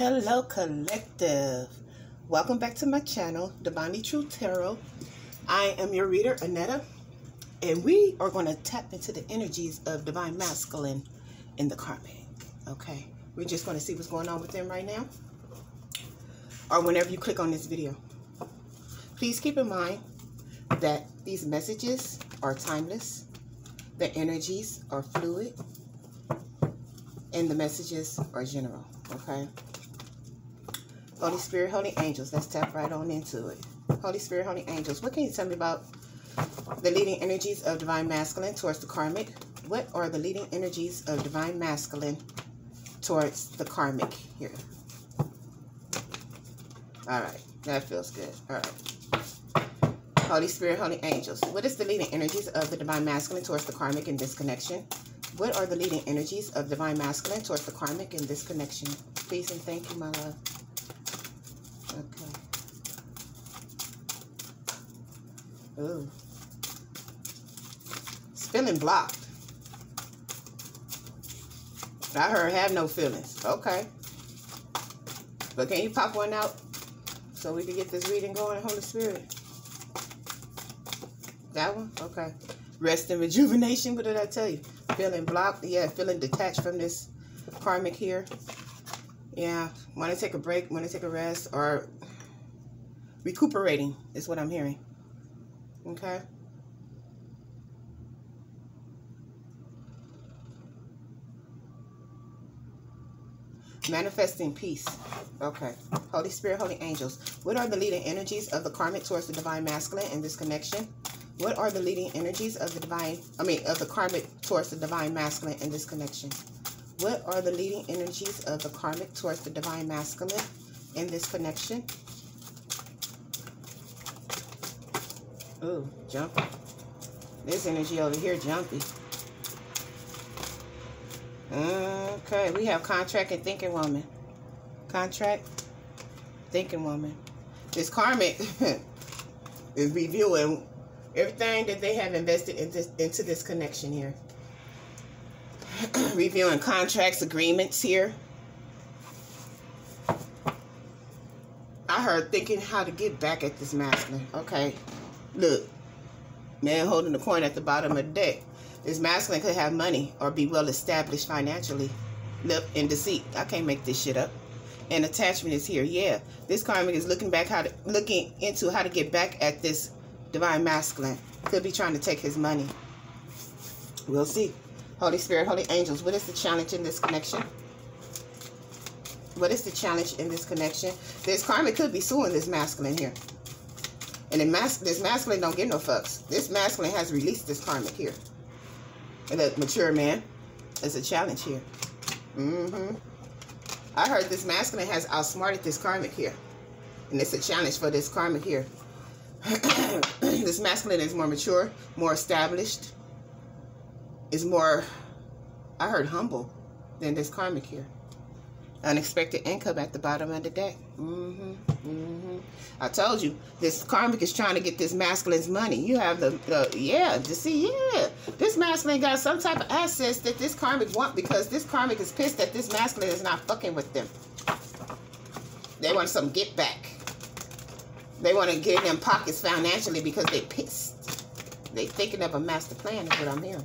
Hello, collective. Welcome back to my channel, Divinely True Tarot. I am your reader, Anetta, and we are going to tap into the energies of Divine Masculine in the karmic. Okay, we're just going to see what's going on with them right now, or whenever you click on this video. Please keep in mind that these messages are timeless, the energies are fluid, and the messages are general. Okay. Holy Spirit, Holy Angels. Let's tap right on into it. Holy Spirit, Holy Angels. What can you tell me about the leading energies of Divine Masculine towards the karmic? What are the leading energies of Divine Masculine towards the karmic here? All right. That feels good. All right. Holy Spirit, Holy Angels. What is the leading energies of the Divine Masculine towards the karmic in this connection? What are the leading energies of Divine Masculine towards the karmic in this connection? Please and thank you, my love. Okay. Ooh. Feeling blocked. I heard have no feelings. Okay. But can you pop one out so we can get this reading going, Holy Spirit? That one? Okay. Rest and rejuvenation. What did I tell you? Feeling blocked. Yeah, feeling detached from this karmic here. Yeah. Want to take a break, want to take a rest, or recuperating is what I'm hearing. Okay. Manifesting peace. Okay. Holy Spirit, Holy Angels. What are the leading energies of the karmic towards the divine masculine in this connection? What are the leading energies of the divine, I mean, of the karmic towards the divine masculine in this connection? What are the leading energies of the karmic towards the divine masculine in this connection? Ooh, jumpy. This energy over here, jumpy. Okay, we have contract and thinking woman. Contract, thinking woman. This karmic is reviewing everything that they have invested in this, into this connection here. reviewing contracts, agreements here. I heard thinking how to get back at this masculine. Okay, look, man holding the coin at the bottom of the deck. This masculine could have money or be well established financially. Lip in deceit. I can't make this shit up. And attachment is here. Yeah, this karmic is looking back how to looking into how to get back at this divine masculine. Could be trying to take his money. We'll see. Holy Spirit, Holy Angels, what is the challenge in this connection? What is the challenge in this connection? This karmic could be suing this masculine here. And mas this masculine don't give no fucks. This masculine has released this karmic here. And the mature man is a challenge here. Mm-hmm. I heard this masculine has outsmarted this karmic here. And it's a challenge for this karmic here. this masculine is more mature, more established, is more, I heard humble than this karmic here. Unexpected income at the bottom of the deck. Mm-hmm. Mm-hmm. I told you, this karmic is trying to get this masculine's money. You have the, the yeah, to see, yeah. This masculine got some type of assets that this karmic want because this karmic is pissed that this masculine is not fucking with them. They want some get back. They want to get them pockets financially because they pissed. They thinking of a master plan is what I'm hearing.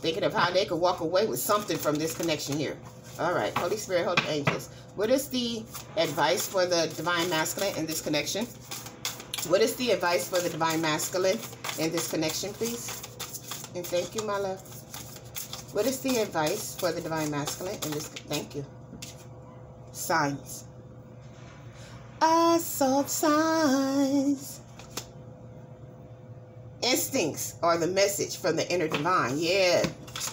Thinking of how they could walk away with something from this connection here. All right, Holy Spirit, Holy Angels. What is the advice for the Divine Masculine in this connection? What is the advice for the Divine Masculine in this connection, please? And thank you, my love. What is the advice for the Divine Masculine in this? Thank you. Signs. Assault signs. Instincts are the message from the inner divine. Yeah,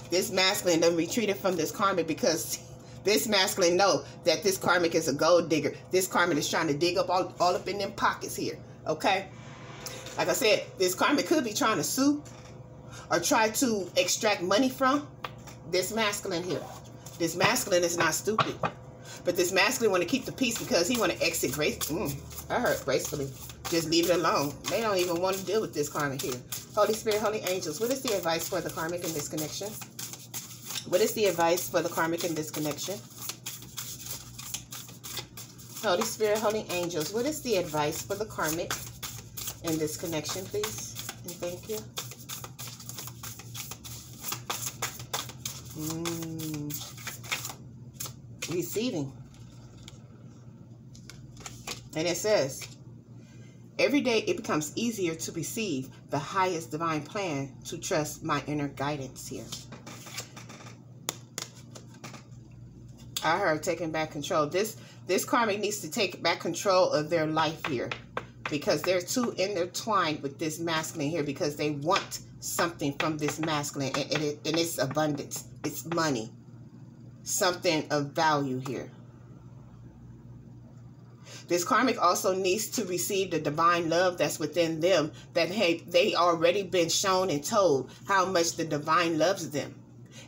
this masculine done retreated from this karmic because this masculine know that this karmic is a gold digger. This karmic is trying to dig up all, all up in them pockets here. Okay? Like I said, this karmic could be trying to sue or try to extract money from this masculine here. This masculine is not stupid. But this masculine want to keep the peace because he want to exit grace. Mm, I heard gracefully. Just leave it alone. They don't even want to deal with this karmic here. Holy Spirit, Holy Angels, what is the advice for the karmic in this connection? What is the advice for the karmic in this connection? Holy Spirit, Holy Angels, what is the advice for the karmic in this connection, please? And thank you. Mm. Receiving. And it says, every day it becomes easier to receive the highest divine plan to trust my inner guidance here. I heard taking back control. This this karmic needs to take back control of their life here because they're too intertwined with this masculine here because they want something from this masculine and, and, it, and it's abundance. It's money. Something of value here. This karmic also needs to receive the divine love that's within them that hey, they already been shown and told how much the divine loves them.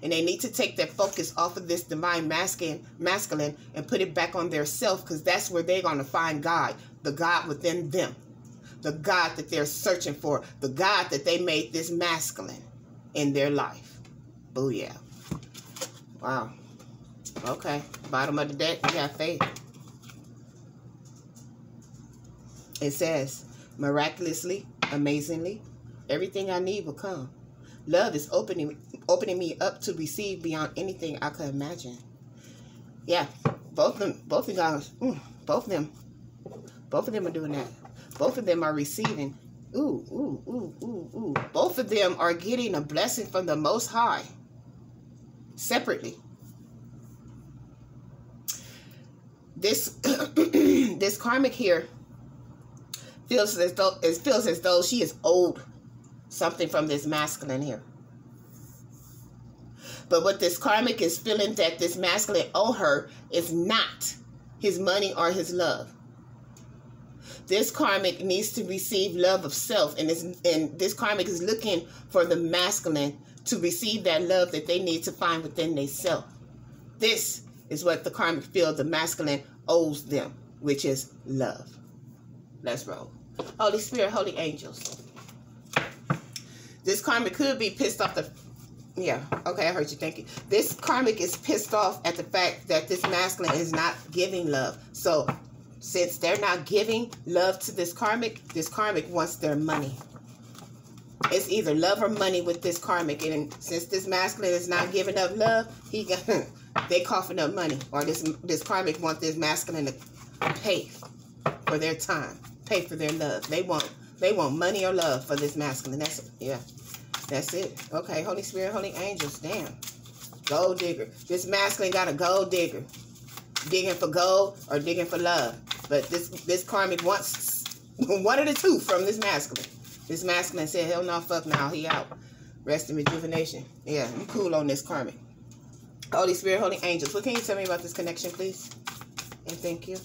And they need to take their focus off of this divine masculine, masculine and put it back on their self because that's where they're going to find God, the God within them, the God that they're searching for, the God that they made this masculine in their life. Booyah. Wow. Okay. Bottom of the deck, we got faith. It says, miraculously, amazingly, everything I need will come. Love is opening opening me up to receive beyond anything I could imagine. Yeah, both of them, both of mm, both of them, both of them are doing that. Both of them are receiving. Ooh, ooh, ooh, ooh, ooh. Both of them are getting a blessing from the Most High. Separately. This this karmic here feels as though it feels as though she is owed something from this masculine here. But what this karmic is feeling that this masculine owe her is not his money or his love. This karmic needs to receive love of self, and this and this karmic is looking for the masculine to receive that love that they need to find within themselves. This is what the karmic feel the masculine owes them, which is love. Let's roll. Holy Spirit, holy angels. This karmic could be pissed off the yeah, okay, I heard you. Thank you. This karmic is pissed off at the fact that this masculine is not giving love. So, since they're not giving love to this karmic, this karmic wants their money. It's either love or money with this karmic, and since this masculine is not giving up love, he they coughing up money, or this this karmic wants this masculine to pay for their time, pay for their love. They want they want money or love for this masculine. That's it. yeah. That's it. Okay, Holy Spirit, Holy Angels. Damn. Gold digger. This masculine got a gold digger. Digging for gold or digging for love. But this this karmic wants one of the two from this masculine. This masculine said, hell no, fuck now. He out. Rest in rejuvenation. Yeah, you cool on this karmic. Holy Spirit, Holy Angels. What can you tell me about this connection, please? And thank you.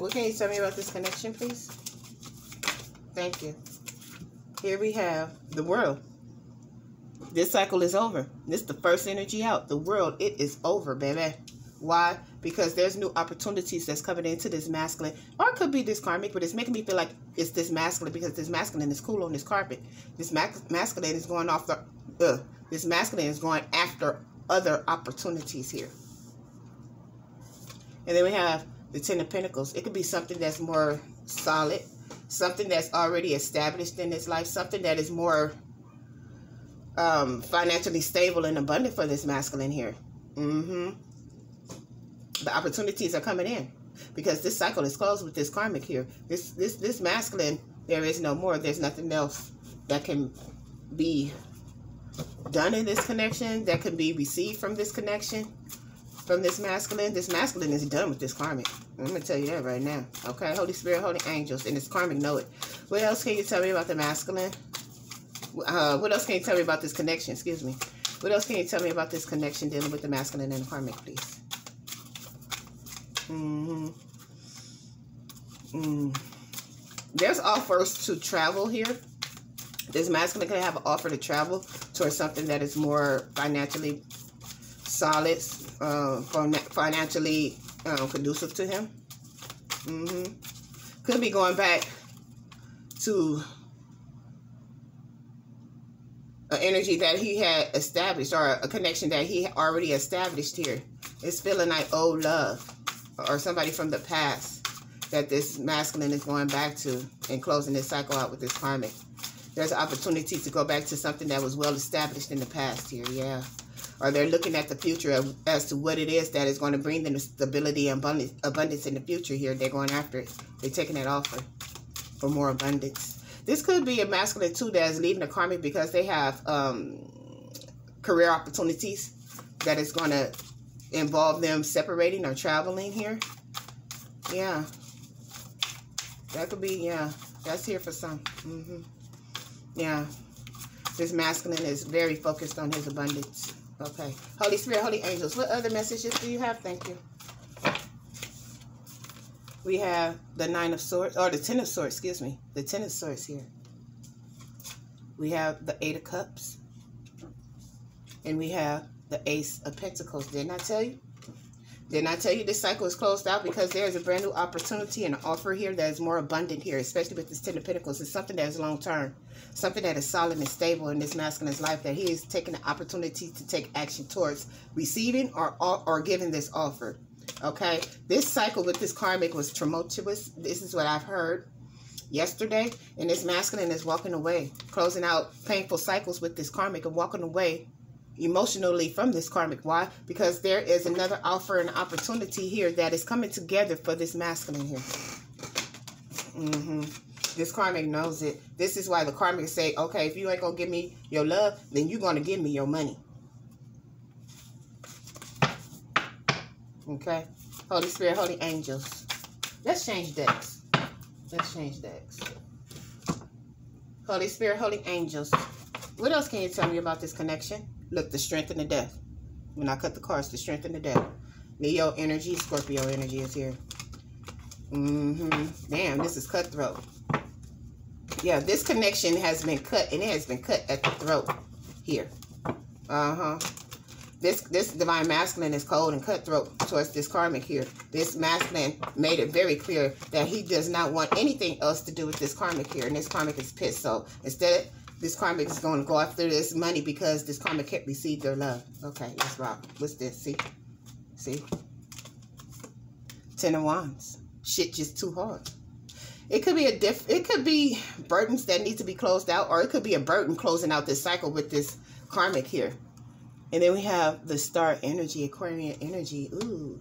What can you tell me about this connection, please? Thank you. Here we have the world. This cycle is over. This is the first energy out. The world, it is over, baby. Why? Because there's new opportunities that's coming into this masculine. Or it could be this karmic, but it's making me feel like it's this masculine because this masculine is cool on this carpet. This masculine is going off the... Uh, this masculine is going after other opportunities here. And then we have the Ten of Pentacles. It could be something that's more solid, something that's already established in this life, something that is more um, financially stable and abundant for this masculine here. Mm-hmm. The opportunities are coming in because this cycle is closed with this karmic here. This this this masculine, there is no more. There's nothing else that can be done in this connection that can be received from this connection from this masculine. This masculine is done with this karmic. I'm going to tell you that right now. Okay? Holy Spirit, Holy Angels, and this karmic know it. What else can you tell me about the masculine? Uh, what else can you tell me about this connection? Excuse me. What else can you tell me about this connection dealing with the masculine and the karmic, please? Mm-hmm. Mm. There's offers to travel here. This masculine can have an offer to travel towards something that is more financially solid, uh, financially uh, conducive to him. Mm -hmm. Could be going back to an energy that he had established or a connection that he already established here. It's feeling like old love or somebody from the past that this masculine is going back to and closing this cycle out with this karmic. There's opportunity to go back to something that was well established in the past here, yeah. Or they're looking at the future of, as to what it is that is going to bring them stability and abundance, abundance in the future here. They're going after it. They're taking that offer for more abundance. This could be a masculine too that is leaving the karmic because they have um, career opportunities that is going to involve them separating or traveling here. Yeah. That could be, yeah. That's here for some. Mm -hmm. Yeah. This masculine is very focused on his abundance. Okay. Holy Spirit, Holy Angels, what other messages do you have? Thank you. We have the Nine of Swords, or the Ten of Swords, excuse me. The Ten of Swords here. We have the Eight of Cups. And we have the Ace of Pentacles. Didn't I tell you? Didn't I tell you this cycle is closed out because there is a brand new opportunity and an offer here that is more abundant here, especially with this Ten of Pentacles. It's something that is long term, something that is solid and stable in this masculine's life that he is taking the opportunity to take action towards receiving or, or, or giving this offer. Okay, this cycle with this karmic was tumultuous. This is what I've heard yesterday. And this masculine is walking away, closing out painful cycles with this karmic and walking away emotionally from this karmic. Why? Because there is another offer and opportunity here that is coming together for this masculine here. Mm-hmm. This karmic knows it. This is why the karmic say, okay, if you ain't going to give me your love, then you're going to give me your money. Okay? Holy Spirit, Holy Angels. Let's change decks. Let's change decks. Holy Spirit, Holy Angels. What else can you tell me about this connection? Look, the strength and the death. When I cut the cards, the strength and the death. Leo energy, Scorpio energy is here. Mm-hmm. Damn, this is cutthroat. Yeah, this connection has been cut, and it has been cut at the throat here. Uh-huh. This this divine masculine is cold and cutthroat towards this karmic here. This masculine made it very clear that he does not want anything else to do with this karmic here. And this karmic is pissed. So instead, this karmic is going to go after this money because this karmic can't receive their love. Okay, let's rock. What's this? See? See? Ten of Wands. Shit just too hard. It could be a diff. It could be burdens that need to be closed out, or it could be a burden closing out this cycle with this karmic here. And then we have the star energy, Aquarian energy. Ooh.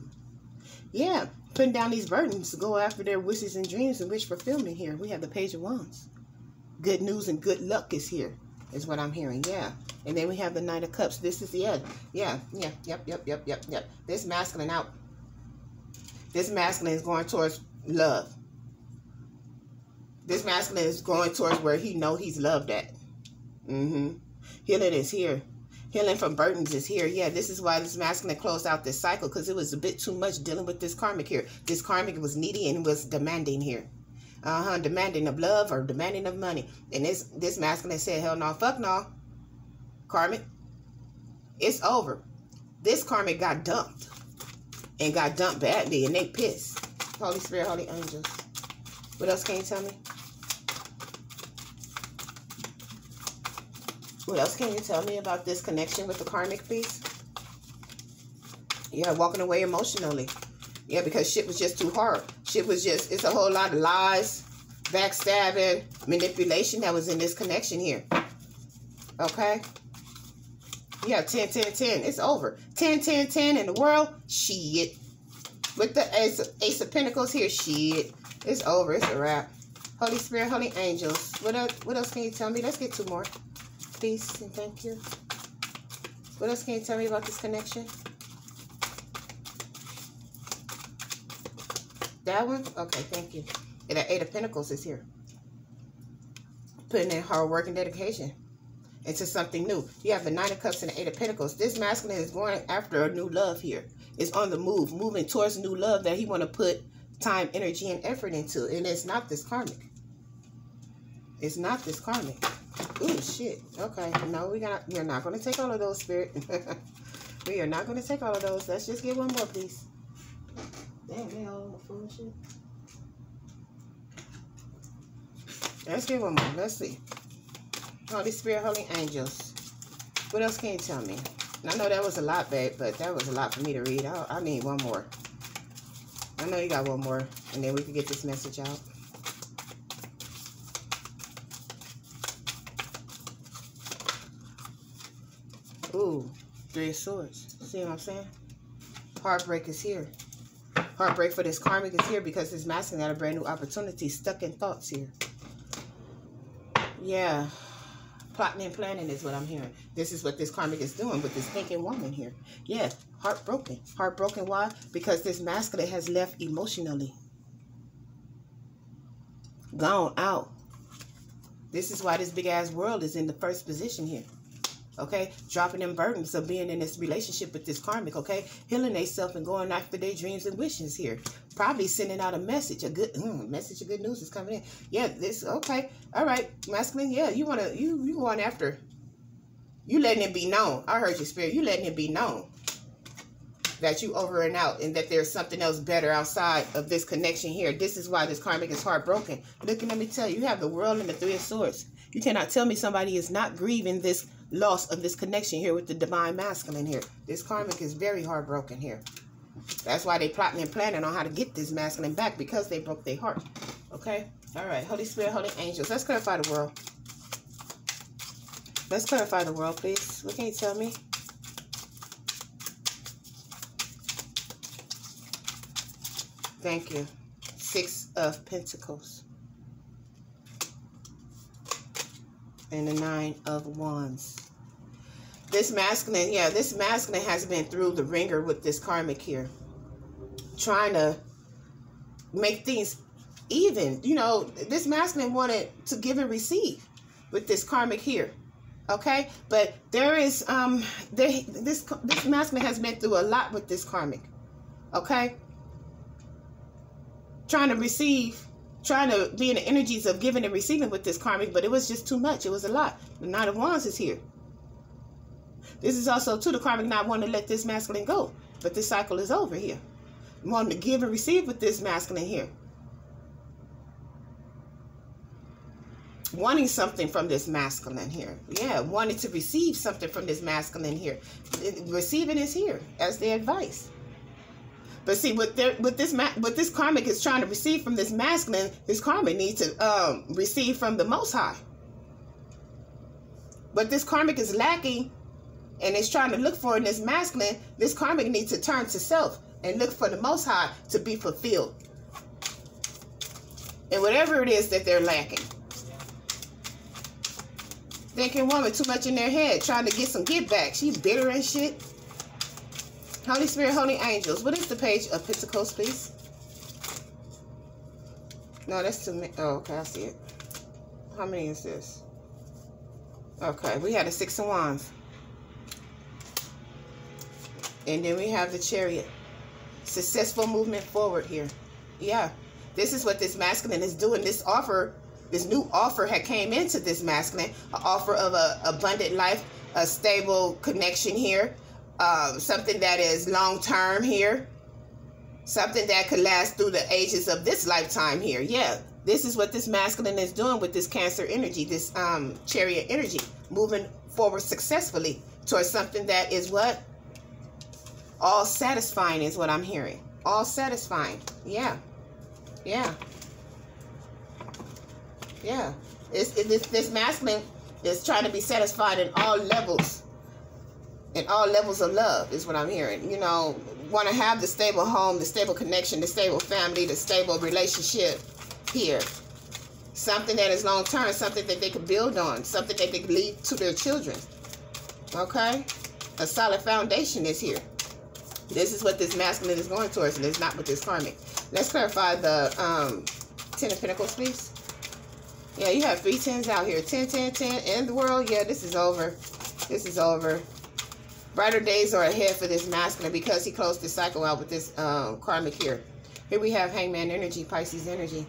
Yeah, putting down these burdens to go after their wishes and dreams and wish fulfillment here. We have the Page of Wands. Good news and good luck is here, is what I'm hearing. Yeah. And then we have the Knight of Cups. This is the end. Yeah, yeah, yep, yep, yep, yep, yep. This masculine out. This masculine is going towards love. This masculine is going towards where he know he's loved at. Mm-hmm. Healing is here. Healing from burdens is here. Yeah, this is why this masculine closed out this cycle because it was a bit too much dealing with this karmic here. This karmic was needy and was demanding here. Uh-huh, demanding of love or demanding of money. And this this masculine said, hell no, fuck no. Karmic, it's over. This karmic got dumped. And got dumped badly and they pissed. Holy Spirit, Holy Angels. What else can you tell me? What else can you tell me about this connection with the karmic piece? Yeah, walking away emotionally. Yeah, because shit was just too hard. Shit was just, it's a whole lot of lies, backstabbing, manipulation that was in this connection here. Okay? Yeah, 10, 10, 10. It's over. 10, 10, 10 in the world, shit. With the Ace of, Ace of Pentacles here, shit. It's over. It's a wrap. Holy Spirit, Holy Angels. What else, what else can you tell me? Let's get two more. Peace and thank you. What else can you tell me about this connection? That one? Okay, thank you. And the Eight of Pentacles is here. Putting in hard work and dedication into something new. You have the Nine of Cups and the Eight of Pentacles. This masculine is going after a new love here. It's on the move, moving towards new love that he want to put time, energy, and effort into. And it's not this karmic. It's not this karmic. Ooh, shit. Okay. No, we got. We're not going to take all of those, Spirit. we are not going to take all of those. Let's just get one more, please. Damn, they all of shit. Let's get one more. Let's see. Oh, holy Spirit, Holy Angels. What else can you tell me? I know that was a lot, babe, but that was a lot for me to read. I, I need one more. I know you got one more, and then we can get this message out. Ooh, Three of Swords. See what I'm saying? Heartbreak is here. Heartbreak for this karmic is here because this masculine got a brand new opportunity stuck in thoughts here. Yeah. Plotting and planning is what I'm hearing. This is what this karmic is doing with this thinking woman here. Yeah, heartbroken. Heartbroken, why? Because this masculine has left emotionally. Gone out. This is why this big ass world is in the first position here okay? Dropping them burdens of being in this relationship with this karmic, okay? Healing themselves and going after their dreams and wishes here. Probably sending out a message, a good mm, message of good news is coming in. Yeah, this okay. All right, masculine. Yeah, you wanna you you going after. You letting it be known. I heard your spirit. You letting it be known that you over and out and that there's something else better outside of this connection here. This is why this karmic is heartbroken. Look, let me tell you, you have the world and the three of swords. You cannot tell me somebody is not grieving this loss of this connection here with the divine masculine here. This karmic is very heartbroken here. That's why they plotting and planning on how to get this masculine back because they broke their heart. Okay? All right. Holy Spirit, Holy Angels. Let's clarify the world. Let's clarify the world, please. What can you tell me? Thank you. Six of Pentacles. and the nine of wands this masculine yeah this masculine has been through the ringer with this karmic here trying to make things even you know this masculine wanted to give and receive with this karmic here okay but there is um there this this masculine has been through a lot with this karmic okay trying to receive trying to be in the energies of giving and receiving with this karmic, but it was just too much. It was a lot. The Knight of Wands is here. This is also, too, the karmic not wanting to let this masculine go. But this cycle is over here. Wanting to give and receive with this masculine here. Wanting something from this masculine here. Yeah, wanting to receive something from this masculine here. Receiving is here as the advice. But see, what there, what this what this karmic is trying to receive from this masculine, this karmic needs to um, receive from the Most High. But this karmic is lacking, and it's trying to look for in this masculine. This karmic needs to turn to self and look for the Most High to be fulfilled. And whatever it is that they're lacking. Thinking woman too much in their head, trying to get some get back. She's bitter and shit. Holy Spirit, Holy Angels. What is the page of Pentacles, please? No, that's too many. Oh, okay, I see it. How many is this? Okay, we had a Six of Wands. And then we have the Chariot. Successful movement forward here. Yeah, this is what this masculine is doing. This offer, this new offer had came into this masculine. An offer of a abundant life, a stable connection here um, something that is long term here, something that could last through the ages of this lifetime here. Yeah, this is what this masculine is doing with this Cancer energy, this um, Chariot energy, moving forward successfully towards something that is what all satisfying is what I'm hearing. All satisfying. Yeah, yeah, yeah. It's, it, this, this masculine is trying to be satisfied in all levels in all levels of love is what I'm hearing. You know, want to have the stable home, the stable connection, the stable family, the stable relationship here. Something that is long term, something that they could build on, something that they could lead to their children. Okay? A solid foundation is here. This is what this masculine is going towards, and it's not with this karmic. Let's clarify the um, Ten of Pentacles, please. Yeah, you have three tens out here. 10, 10, 10. In the world, yeah, this is over. This is over. Brighter days are ahead for this masculine because he closed the cycle out with this um, karmic here. Here we have hangman energy, Pisces energy,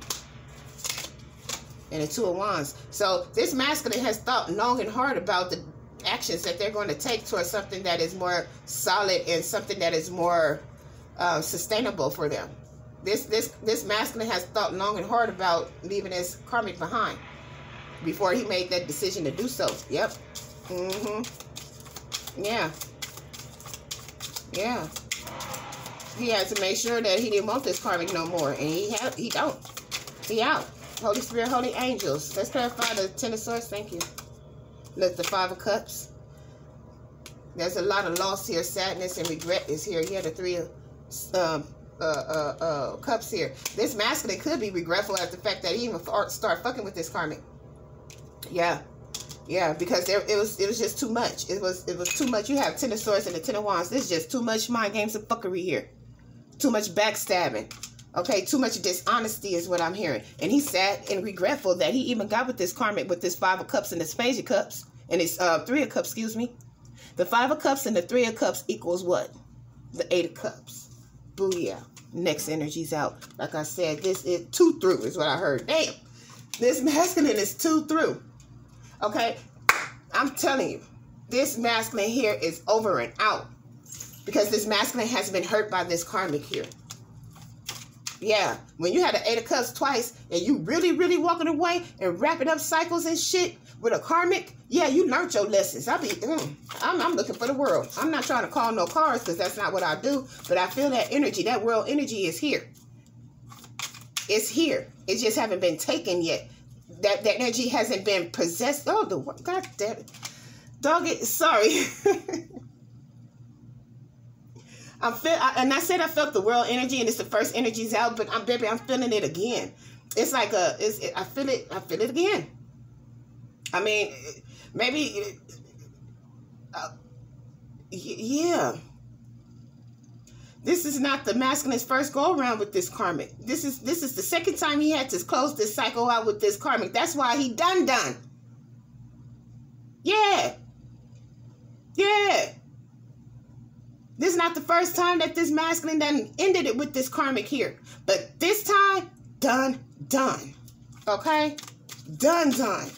and the two of wands. So this masculine has thought long and hard about the actions that they're going to take towards something that is more solid and something that is more uh, sustainable for them. This this this masculine has thought long and hard about leaving his karmic behind before he made that decision to do so. Yep. Mm-hmm. Yeah. Yeah. He had to make sure that he didn't want this karmic no more. And he had he don't. He out. Holy Spirit, Holy Angels. Let's clarify the Ten of Swords. Thank you. Look, the Five of Cups. There's a lot of loss here. Sadness and regret is here. Yeah, the Three of um, uh, uh, uh, Cups here. This masculine could be regretful at the fact that he even start fucking with this karmic. Yeah. Yeah, because there it was it was just too much. It was it was too much. You have ten of swords and the ten of wands. This is just too much mind games and fuckery here. Too much backstabbing. Okay, too much dishonesty is what I'm hearing. And he's sad and regretful that he even got with this karmic with this five of cups and this page of cups. And it's uh three of cups, excuse me. The five of cups and the three of cups equals what? The eight of cups. Booyah. Next energy's out. Like I said, this is two through is what I heard. Damn. This masculine is two through. Okay? I'm telling you, this masculine here is over and out. Because this masculine has been hurt by this karmic here. Yeah, when you had an Eight of Cups twice and you really, really walking away and wrapping up cycles and shit with a karmic, yeah, you learned your lessons. I be, mm, I'm, I'm looking for the world. I'm not trying to call no cards because that's not what I do, but I feel that energy, that world energy is here. It's here. It just haven't been taken yet that, that energy hasn't been possessed. Oh, the God damn it. Dog it, sorry. I'm feel, I, and I said I felt the world energy, and it's the first energy's out, but I'm baby, I'm feeling it again. It's like a, it's, it, I feel it, I feel it again. I mean, maybe, uh, yeah. This is not the masculine's first go around with this karmic. This is this is the second time he had to close this cycle out with this karmic. That's why he done done. Yeah. Yeah. This is not the first time that this masculine done ended it with this karmic here. But this time, done, done. Okay? Done, done.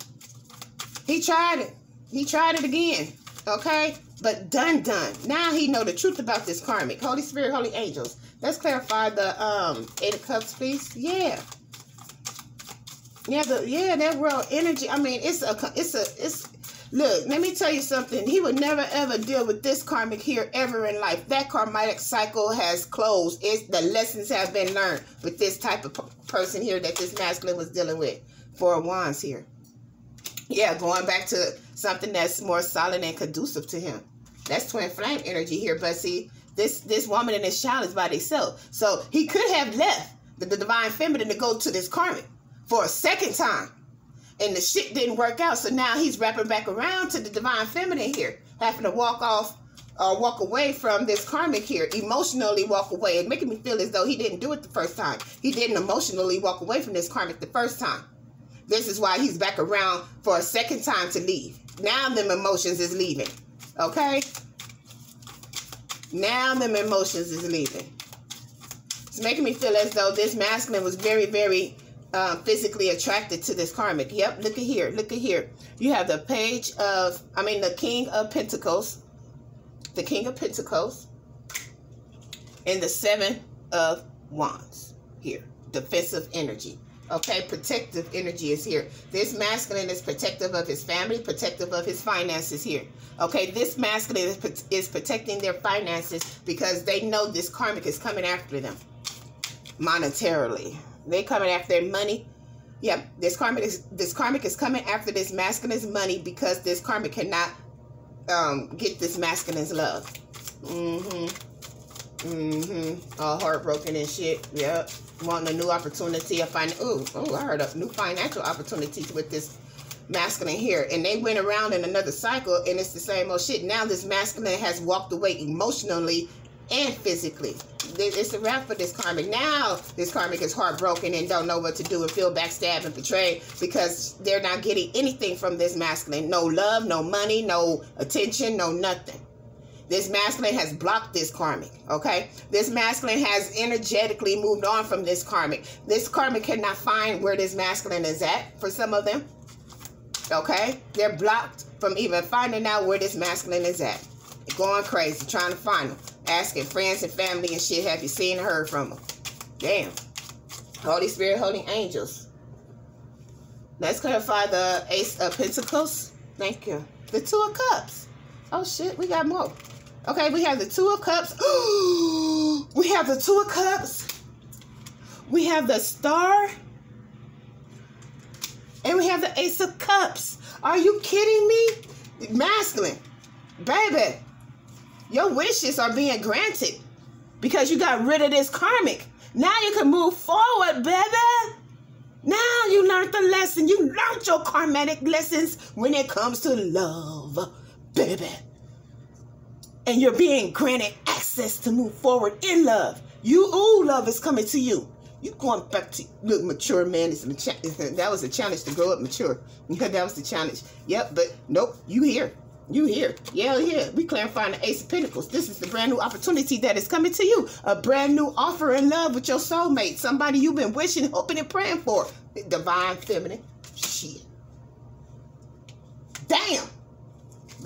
He tried it. He tried it again. Okay? but done done. Now he know the truth about this karmic. Holy Spirit, Holy Angels. Let's clarify the um Eight of Cups, please. Yeah. Yeah, the yeah, that world energy. I mean, it's a it's a it's look, let me tell you something. He would never ever deal with this karmic here ever in life. That karmic cycle has closed. It's the lessons have been learned with this type of person here that this masculine was dealing with. Four wands here. Yeah, going back to something that's more solid and conducive to him. That's twin flame energy here. But see, this this woman and this child is by themselves. So he could have left the, the divine feminine to go to this karmic for a second time. And the shit didn't work out. So now he's wrapping back around to the divine feminine here, having to walk off or uh, walk away from this karmic here, emotionally walk away. It making me feel as though he didn't do it the first time. He didn't emotionally walk away from this karmic the first time. This is why he's back around for a second time to leave. Now them emotions is leaving. Okay? Now them emotions is leaving. It's making me feel as though this masculine was very, very um, physically attracted to this karmic. Yep, look at here. Look at here. You have the page of, I mean, the king of pentacles. The king of pentacles. And the seven of wands here. Defensive energy. Okay, protective energy is here. This masculine is protective of his family, protective of his finances here. Okay, this masculine is, is protecting their finances because they know this karmic is coming after them monetarily. They coming after their money. Yep, this karmic is this karmic is coming after this masculine's money because this karmic cannot um, get this masculine's love. Mm-hmm. Mm-hmm. All heartbroken and shit. Yep wanting a new opportunity, a find oh, oh, I heard a new financial opportunity with this masculine here. And they went around in another cycle and it's the same old shit. Now this masculine has walked away emotionally and physically. It's a wrap for this karmic. Now this karmic is heartbroken and don't know what to do and feel backstabbed and betrayed because they're not getting anything from this masculine. No love, no money, no attention, no nothing. This masculine has blocked this karmic, okay? This masculine has energetically moved on from this karmic. This karmic cannot find where this masculine is at for some of them, okay? They're blocked from even finding out where this masculine is at. Going crazy, trying to find them. Asking friends and family and shit, have you seen or heard from them? Damn. Holy Spirit, Holy Angels. Let's clarify the Ace of Pentacles. Thank you. The Two of Cups. Oh shit, we got more. Okay, we have the Two of Cups. we have the Two of Cups. We have the Star. And we have the Ace of Cups. Are you kidding me? Masculine. Baby, your wishes are being granted because you got rid of this karmic. Now you can move forward, baby. Now you learned the lesson. You learned your karmatic lessons when it comes to love, baby. And you're being granted access to move forward in love. You, ooh, love is coming to you. You going back to look mature man that was a challenge to grow up mature. that was the challenge. Yep, but nope, you here. You here. Yeah, yeah. We clarifying the Ace of Pentacles. This is the brand new opportunity that is coming to you. A brand new offer in love with your soulmate. Somebody you've been wishing, hoping, and praying for. Divine feminine. Shit. Damn.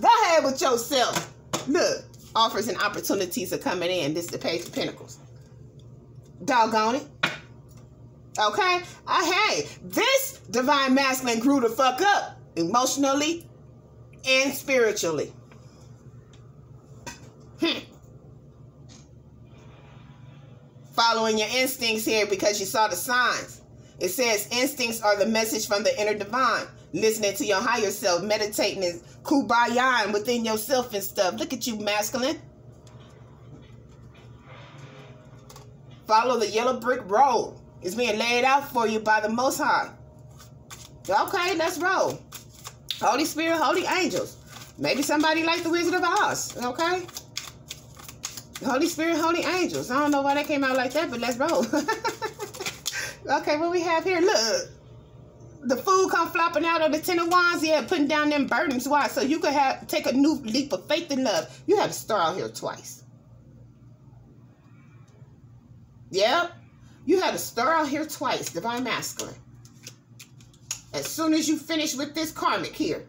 Go ahead with yourself. Look, offers and opportunities are coming in. This is the Page of Pentacles. Doggone it. Okay? Uh, hey, this divine masculine grew the fuck up emotionally, and spiritually. Hmm. Following your instincts here because you saw the signs. It says instincts are the message from the inner divine. Listening to your higher self, meditating and kumbaya within yourself and stuff. Look at you, masculine. Follow the yellow brick road. It's being laid out for you by the Most High. Okay, let's roll. Holy Spirit, Holy Angels. Maybe somebody like the Wizard of Oz, okay? Holy Spirit, Holy Angels. I don't know why that came out like that, but let's roll. okay, what we have here? Look, the fool come flopping out of the Ten of Wands. Yeah, putting down them burdens. Why? So you could have take a new leap of faith and love. You have to star out here twice. Yep. You had to star out here twice, divine masculine as soon as you finish with this karmic here.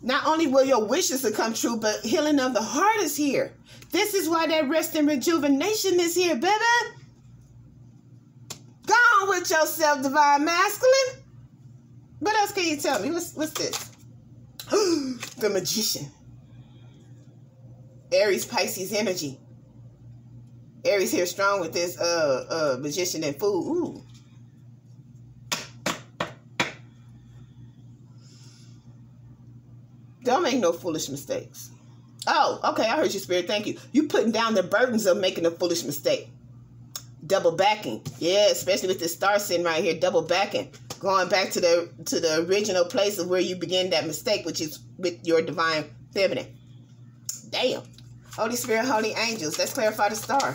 Not only will your wishes come true, but healing of the heart is here. This is why that rest and rejuvenation is here, baby. Go on with yourself, divine masculine. What else can you tell me? What's, what's this? the magician. Aries Pisces energy. Aries here strong with this uh uh magician and fool. Ooh. Don't make no foolish mistakes. Oh, okay. I heard you, Spirit. Thank you. You putting down the burdens of making a foolish mistake. Double backing. Yeah, especially with this star sitting right here. Double backing. Going back to the to the original place of where you began that mistake, which is with your divine feminine. Damn. Holy Spirit, Holy Angels. Let's clarify the star.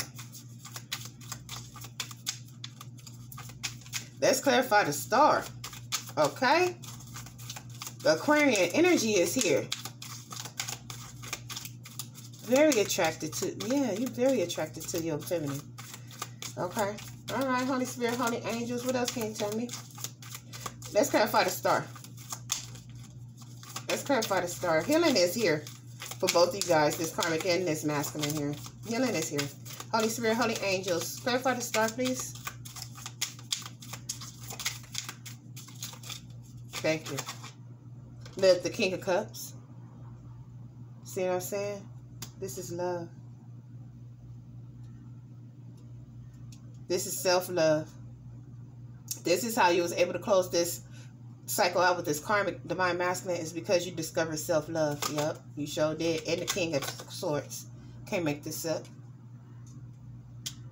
Let's clarify the star. Okay? The Aquarian energy is here. Very attracted to, yeah, you're very attracted to your feminine. Okay. All right, Holy Spirit, Holy Angels. What else can you tell me? Let's clarify the star. Let's clarify the star. Healing is here for both of you guys, this karmic and this masculine here. Healing is here. Holy Spirit, Holy Angels. Clarify the star, please. Thank you. Look, the King of Cups. See what I'm saying? This is love. This is self-love. This is how you was able to close this cycle out with this karmic divine masculine is because you discovered self-love. Yep, you sure did. And the King of Swords. Can't make this up.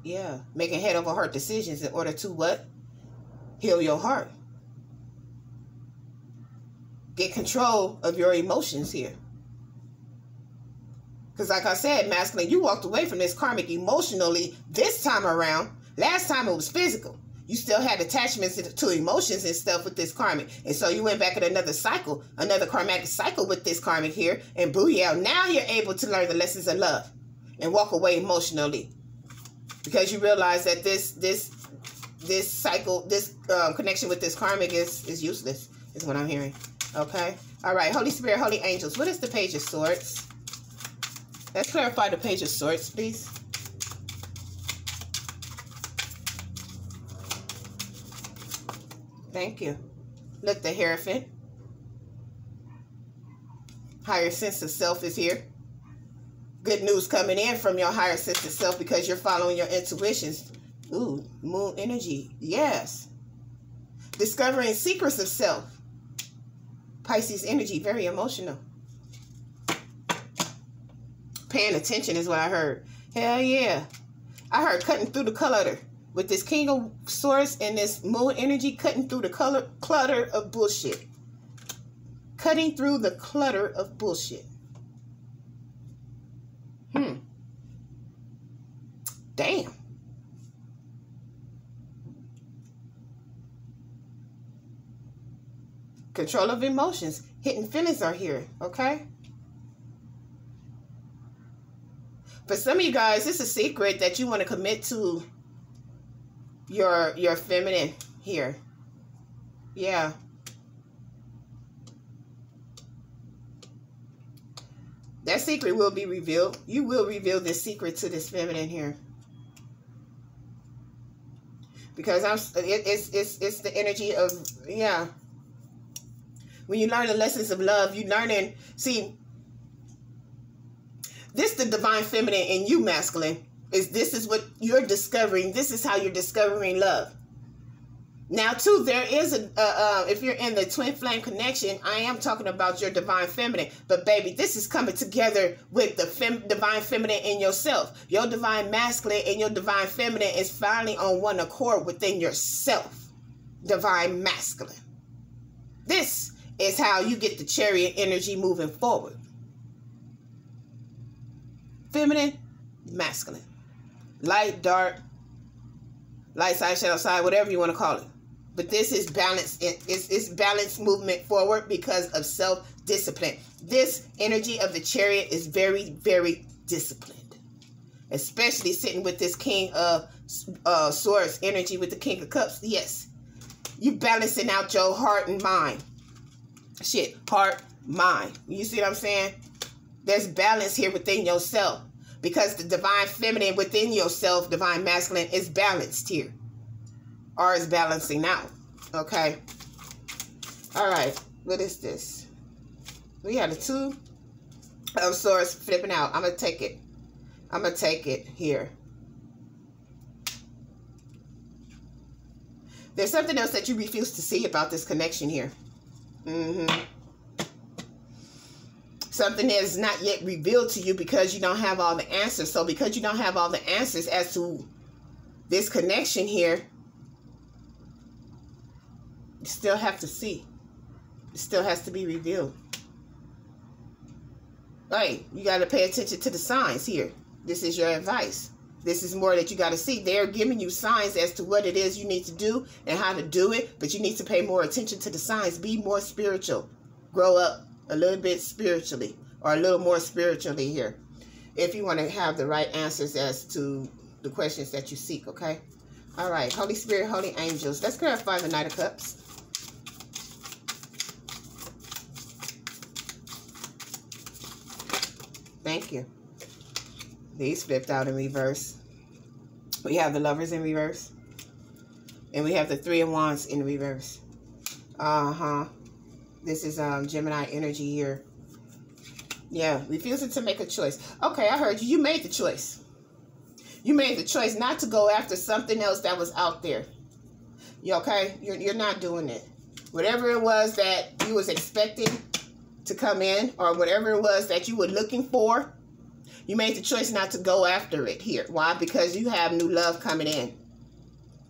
Yeah, making head over heart decisions in order to what? Heal your heart. Get control of your emotions here. Because like I said, masculine, you walked away from this karmic emotionally this time around. Last time it was physical. You still had attachments to emotions and stuff with this karmic. And so you went back at another cycle, another karmic cycle with this karmic here. And booyah, now you're able to learn the lessons of love and walk away emotionally. Because you realize that this this this cycle, this um, connection with this karmic is, is useless, is what I'm hearing. Okay. All right. Holy Spirit, Holy Angels. What is the Page of Swords? Let's clarify the Page of Swords, please. Thank you. Look, the Hierophant. Higher sense of self is here. Good news coming in from your higher sense of self because you're following your intuitions. Ooh, moon energy. Yes. Discovering secrets of self. Pisces energy, very emotional. Paying attention is what I heard. Hell yeah. I heard cutting through the clutter. With this King of Swords and this moon energy cutting through the color clutter of bullshit. Cutting through the clutter of bullshit. Hmm. Damn. Control of emotions. Hidden feelings are here, okay? For some of you guys, it's a secret that you want to commit to your your feminine here. Yeah. That secret will be revealed. You will reveal this secret to this feminine here. Because I'm it, it's it's it's the energy of yeah. When you learn the lessons of love, you learning see this the divine feminine in you masculine is this is what you're discovering. This is how you're discovering love. Now, too, there is a, uh, uh, if you're in the twin flame connection, I am talking about your divine feminine. But, baby, this is coming together with the fem- divine feminine in yourself. Your divine masculine and your divine feminine is finally on one accord within yourself. Divine masculine. This is how you get the chariot energy moving forward. Feminine, masculine light, dark, light side, shadow side, whatever you want to call it. But this is balance. It's, it's balance movement forward because of self discipline. This energy of the chariot is very, very disciplined, especially sitting with this king of uh, swords energy with the king of cups. Yes, you balancing out your heart and mind. Shit, heart, mind. You see what I'm saying? There's balance here within yourself because the divine feminine within yourself, divine masculine, is balanced here or is balancing out. Okay. All right. What is this? We have a two of swords flipping out. I'm going to take it. I'm going to take it here. There's something else that you refuse to see about this connection here. Mm-hmm something that is not yet revealed to you because you don't have all the answers. So because you don't have all the answers as to this connection here, you still have to see. It still has to be revealed. Right, you got to pay attention to the signs here. This is your advice. This is more that you got to see. They're giving you signs as to what it is you need to do and how to do it, but you need to pay more attention to the signs. Be more spiritual. Grow up a little bit spiritually or a little more spiritually here if you want to have the right answers as to the questions that you seek, okay? All right, Holy Spirit, Holy Angels. Let's clarify the Knight of Cups. Thank you. These flipped out in reverse. We have the Lovers in reverse. And we have the Three of Wands in reverse. Uh-huh. This is um, Gemini energy here. Yeah, refusing to make a choice. Okay, I heard you. You made the choice. You made the choice not to go after something else that was out there. You okay? You're, you're not doing it. Whatever it was that you was expecting to come in or whatever it was that you were looking for, you made the choice not to go after it here. Why? Because you have new love coming in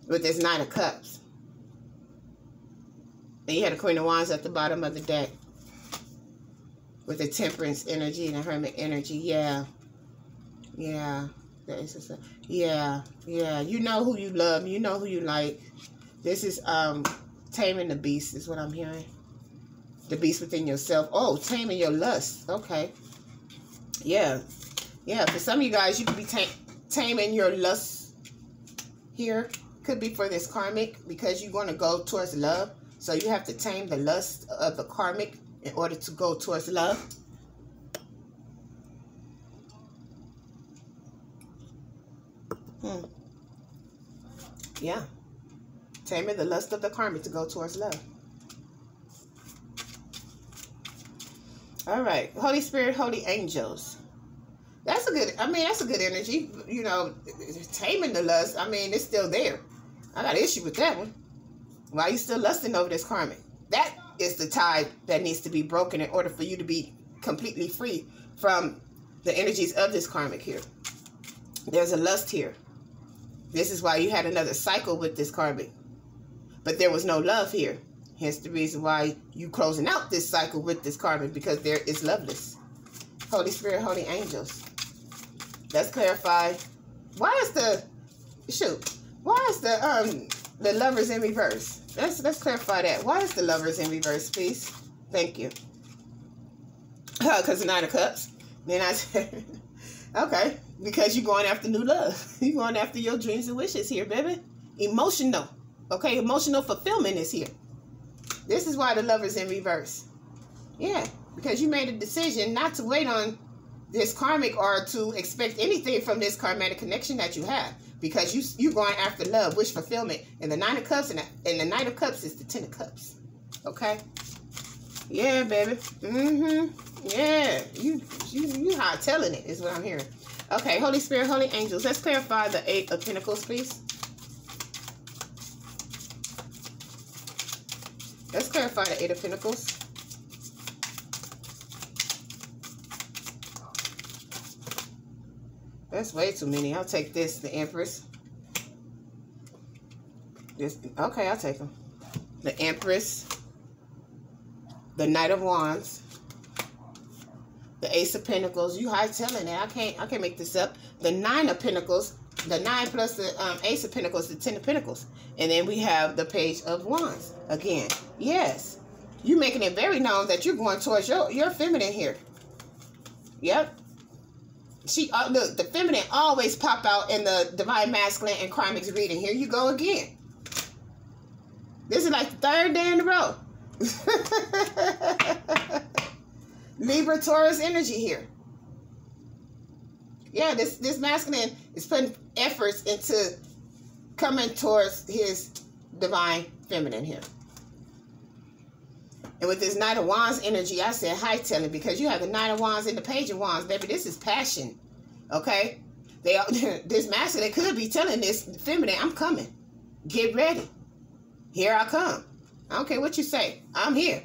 with this Nine of Cups. And you had a Queen of Wands at the bottom of the deck. With the Temperance energy and the Hermit energy. Yeah. Yeah. Yeah. Yeah. You know who you love. You know who you like. This is um taming the beast is what I'm hearing. The beast within yourself. Oh, taming your lust. Okay. Yeah. Yeah. For some of you guys, you could be taming your lust here. Could be for this karmic because you're going to go towards love. So you have to tame the lust of the karmic in order to go towards love. Hmm. Yeah. Taming the lust of the karmic to go towards love. All right. Holy Spirit, Holy Angels. That's a good, I mean, that's a good energy. You know, taming the lust, I mean, it's still there. I got an issue with that one. Why are you still lusting over this karmic? That is the tie that needs to be broken in order for you to be completely free from the energies of this karmic here. There's a lust here. This is why you had another cycle with this karmic. But there was no love here. Hence the reason why you closing out this cycle with this karmic because there is loveless. Holy Spirit, Holy Angels. Let's clarify. Why is the shoot? Why is the um the lovers in reverse? Let's let's clarify that. Why is the lovers in reverse, please? Thank you. Because the Nine of Cups. Then I said, okay, because you're going after new love. You're going after your dreams and wishes here, baby. Emotional. Okay, emotional fulfillment is here. This is why the lover's in reverse. Yeah, because you made a decision not to wait on this karmic or to expect anything from this karmatic connection that you have because you you're going after love, wish fulfillment, and the nine of cups and the, and the nine of cups is the ten of cups. Okay. Yeah, baby. Mm-hmm. Yeah. You you you hot telling it is what I'm hearing. Okay, Holy Spirit, Holy Angels. Let's clarify the eight of Pentacles, please. Let's clarify the Eight of Pentacles. That's way too many. I'll take this, the Empress. This, okay, I'll take them. The Empress. The Knight of Wands. The Ace of Pentacles. You high telling it. I can't I can't make this up. The Nine of Pentacles. The nine plus the um, Ace of Pentacles, the Ten of Pentacles. And then we have the Page of Wands. Again, yes. You're making it very known that you're going towards your, your feminine here. Yep she uh, look the feminine always pop out in the divine masculine and karmics reading. Here you go again. This is like the third day in a row. Libra Taurus energy here. Yeah, this this masculine is putting efforts into coming towards his divine feminine here. And with this Knight of Wands energy, I said hi telling because you have the Knight of Wands and the Page of Wands, baby. This is passion. Okay? They this masculine could be telling this feminine, I'm coming. Get ready. Here I come. I don't care what you say. I'm here.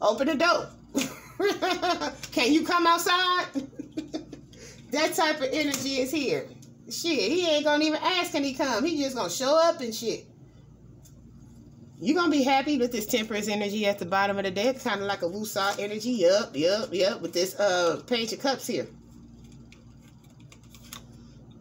Open the door. Can you come outside? that type of energy is here. Shit, he ain't gonna even ask can he come. He just gonna show up and shit. You're gonna be happy with this temperance energy at the bottom of the deck, kind of like a Wusa energy. Yup, yup, yup, with this uh page of cups here.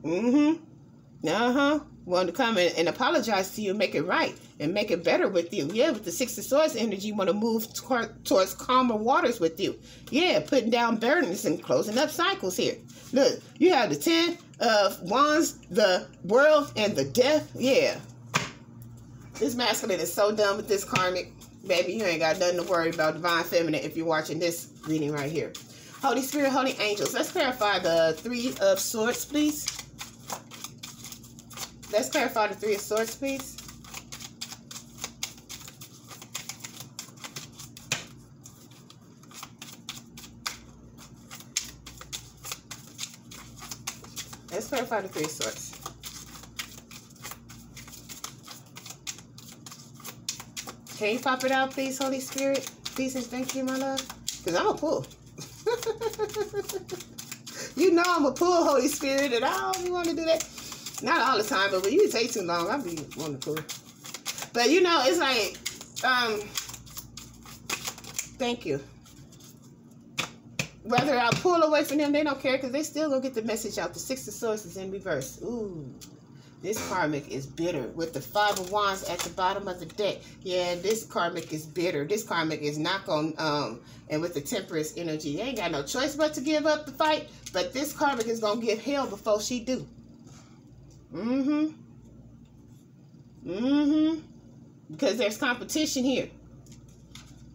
Mm-hmm. Uh-huh. Want to come and, and apologize to you, make it right, and make it better with you. Yeah, with the Six of Swords energy, want to move toward, towards calmer waters with you. Yeah, putting down burdens and closing up cycles here. Look, you have the Ten of Wands, the World, and the Death. Yeah. This masculine is so done with this karmic. Baby, you ain't got nothing to worry about divine feminine if you're watching this reading right here. Holy Spirit, Holy Angels. Let's clarify the Three of Swords, please. Let's clarify the Three of Swords, please. Let's clarify the Three of Swords. Can you pop it out, please, Holy Spirit? Please and thank you, my love. Because I'm a pull. you know I'm a pull, Holy Spirit, and I don't want to do that. Not all the time, but when you take too long, I'll be wanting to pull. But you know, it's like, um, thank you. Whether I pull away from them, they don't care because they still gonna get the message out. The Six of Swords is in reverse. Ooh. This karmic is bitter with the five of wands at the bottom of the deck. Yeah, this karmic is bitter. This karmic is not going um and with the temperance energy, they ain't got no choice but to give up the fight. But this karmic is gonna give hell before she do. Mm-hmm. Mm-hmm. Because there's competition here.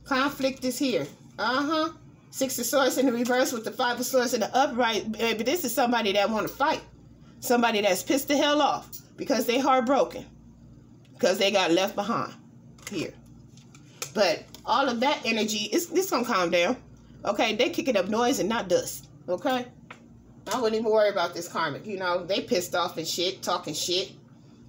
Conflict is here. Uh-huh. Six of Swords in the reverse with the Five of Swords in the upright. Baby, this is somebody that want to fight. Somebody that's pissed the hell off because they heartbroken. Because they got left behind here. But all of that energy, it's, it's going to calm down. Okay, they kicking up noise and not dust. Okay, I wouldn't even worry about this karmic. You know, they pissed off and shit, talking shit.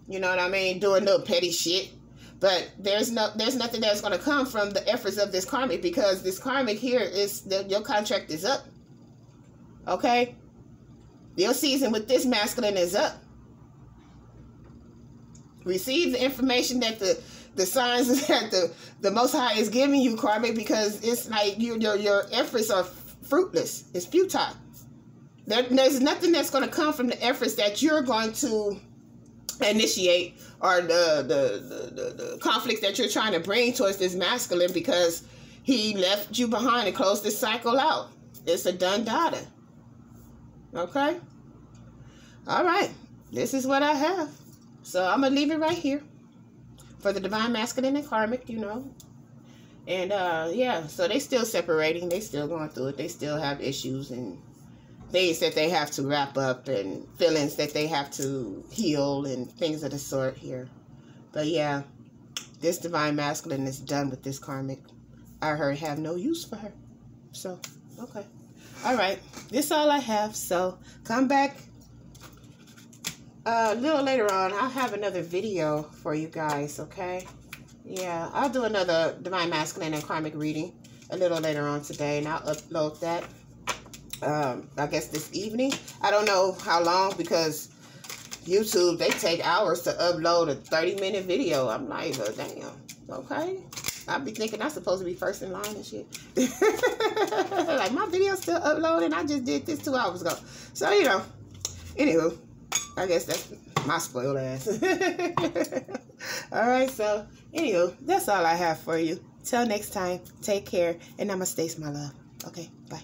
You know what I mean? Doing little petty shit. But there's no, there's nothing that's going to come from the efforts of this karmic because this karmic here is the, your contract is up. Okay, your season with this masculine is up. Receive the information that the the signs that the the Most High is giving you, karmic, because it's like your your your efforts are fruitless. It's futile. There, there's nothing that's going to come from the efforts that you're going to initiate or the, the, the, the, conflicts that you're trying to bring towards this masculine because he left you behind and closed this cycle out. It's a done data. Okay? All right. This is what I have. So I'm going to leave it right here for the divine masculine and karmic, you know. And uh yeah, so they still separating. They still going through it. They still have issues and things that they have to wrap up and feelings that they have to heal and things of the sort here. But yeah, this divine masculine is done with this karmic. I heard have no use for her. So, okay. All right. This all I have. So, come back uh, a little later on. I'll have another video for you guys, okay? Yeah, I'll do another divine masculine and karmic reading a little later on today, and I'll upload that um, I guess this evening. I don't know how long because YouTube, they take hours to upload a 30 minute video. I'm like, oh, damn, okay. I'll be thinking I'm supposed to be first in line and shit. like, my video's still uploading. I just did this two hours ago. So, you know, anywho, I guess that's my spoiled ass. all right, so, anywho, that's all I have for you. Till next time, take care, and namaste, my love. Okay, bye.